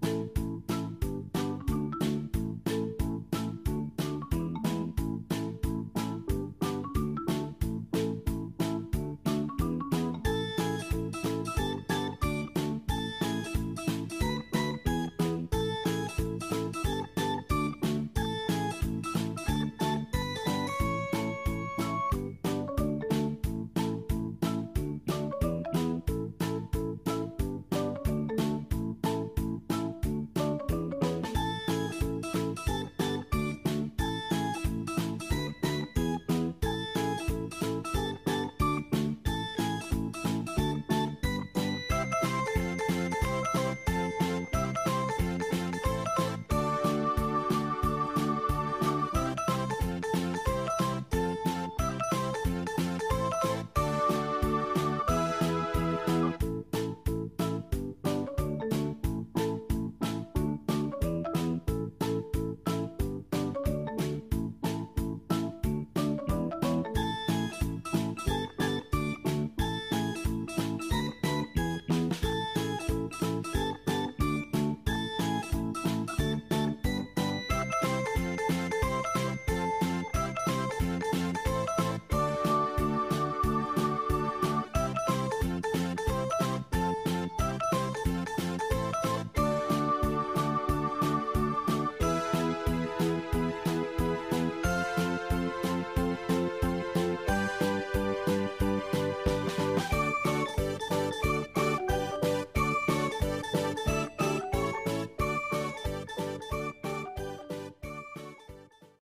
you